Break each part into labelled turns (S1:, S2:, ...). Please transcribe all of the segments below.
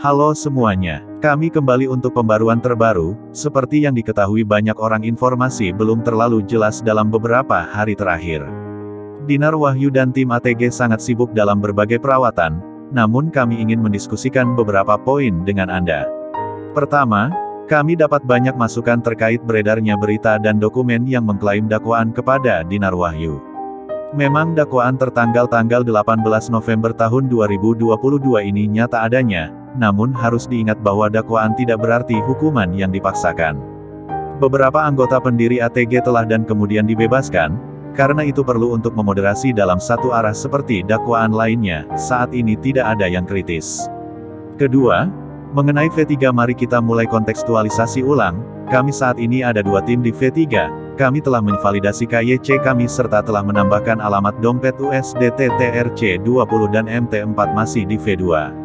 S1: Halo semuanya, kami kembali untuk pembaruan terbaru, seperti yang diketahui banyak orang informasi belum terlalu jelas dalam beberapa hari terakhir. Dinar Wahyu dan tim ATG sangat sibuk dalam berbagai perawatan, namun kami ingin mendiskusikan beberapa poin dengan Anda. Pertama, kami dapat banyak masukan terkait beredarnya berita dan dokumen yang mengklaim dakwaan kepada Dinar Wahyu. Memang dakwaan tertanggal tanggal 18 November tahun 2022 ini nyata adanya, namun harus diingat bahwa dakwaan tidak berarti hukuman yang dipaksakan. Beberapa anggota pendiri ATG telah dan kemudian dibebaskan, karena itu perlu untuk memoderasi dalam satu arah seperti dakwaan lainnya, saat ini tidak ada yang kritis. Kedua, mengenai V3 mari kita mulai kontekstualisasi ulang, kami saat ini ada dua tim di V3, kami telah menvalidasi KYC kami serta telah menambahkan alamat dompet USDT TRC20 dan MT4 masih di V2.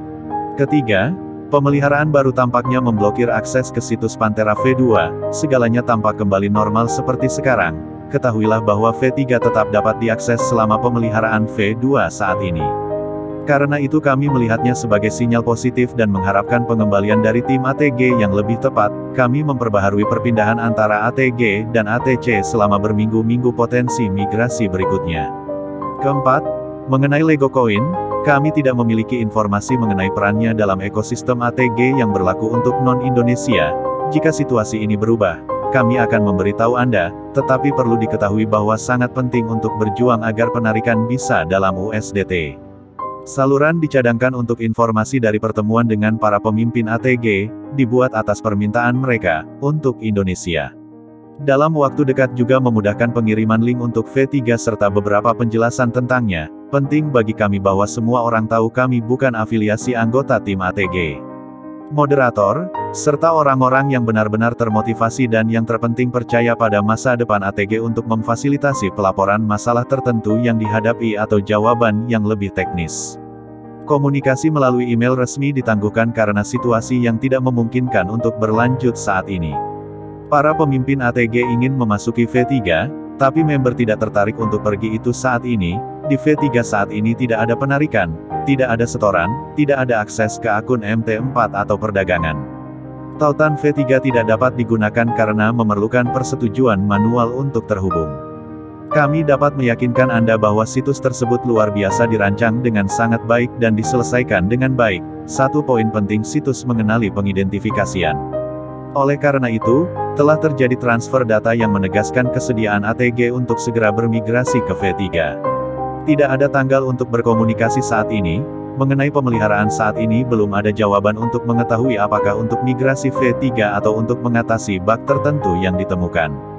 S1: Ketiga, pemeliharaan baru tampaknya memblokir akses ke situs Pantera V2, segalanya tampak kembali normal seperti sekarang. Ketahuilah bahwa V3 tetap dapat diakses selama pemeliharaan V2 saat ini. Karena itu kami melihatnya sebagai sinyal positif dan mengharapkan pengembalian dari tim ATG yang lebih tepat, kami memperbaharui perpindahan antara ATG dan ATC selama berminggu-minggu potensi migrasi berikutnya. Keempat, mengenai Lego Coin, kami tidak memiliki informasi mengenai perannya dalam ekosistem ATG yang berlaku untuk non-Indonesia. Jika situasi ini berubah, kami akan memberitahu Anda, tetapi perlu diketahui bahwa sangat penting untuk berjuang agar penarikan bisa dalam USDT. Saluran dicadangkan untuk informasi dari pertemuan dengan para pemimpin ATG, dibuat atas permintaan mereka, untuk Indonesia. Dalam waktu dekat juga memudahkan pengiriman link untuk V3 serta beberapa penjelasan tentangnya, penting bagi kami bahwa semua orang tahu kami bukan afiliasi anggota tim ATG. Moderator, serta orang-orang yang benar-benar termotivasi dan yang terpenting percaya pada masa depan ATG untuk memfasilitasi pelaporan masalah tertentu yang dihadapi atau jawaban yang lebih teknis. Komunikasi melalui email resmi ditangguhkan karena situasi yang tidak memungkinkan untuk berlanjut saat ini. Para pemimpin ATG ingin memasuki V3, tapi member tidak tertarik untuk pergi itu saat ini, di V3 saat ini tidak ada penarikan, tidak ada setoran, tidak ada akses ke akun MT4 atau perdagangan. Tautan V3 tidak dapat digunakan karena memerlukan persetujuan manual untuk terhubung. Kami dapat meyakinkan Anda bahwa situs tersebut luar biasa dirancang dengan sangat baik dan diselesaikan dengan baik. Satu poin penting situs mengenali pengidentifikasian. Oleh karena itu, telah terjadi transfer data yang menegaskan kesediaan ATG untuk segera bermigrasi ke V3. Tidak ada tanggal untuk berkomunikasi saat ini, mengenai pemeliharaan saat ini belum ada jawaban untuk mengetahui apakah untuk migrasi V3 atau untuk mengatasi bug tertentu yang ditemukan.